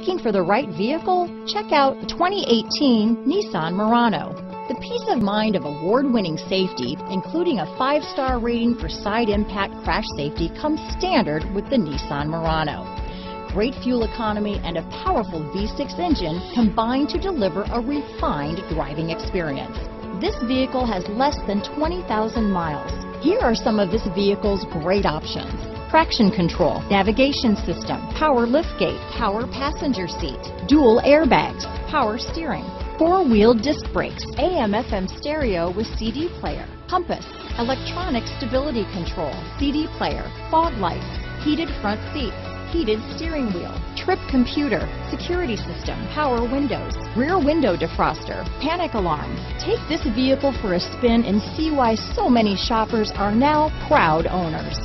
Looking for the right vehicle? Check out the 2018 Nissan Murano. The peace of mind of award-winning safety, including a five-star rating for side impact crash safety, comes standard with the Nissan Murano. Great fuel economy and a powerful V6 engine combine to deliver a refined driving experience. This vehicle has less than 20,000 miles. Here are some of this vehicle's great options. Traction control, navigation system, power liftgate, power passenger seat, dual airbags, power steering, four-wheel disc brakes, AM FM stereo with CD player, compass, electronic stability control, CD player, fog lights, heated front seats, heated steering wheel, trip computer, security system, power windows, rear window defroster, panic alarm. Take this vehicle for a spin and see why so many shoppers are now proud owners.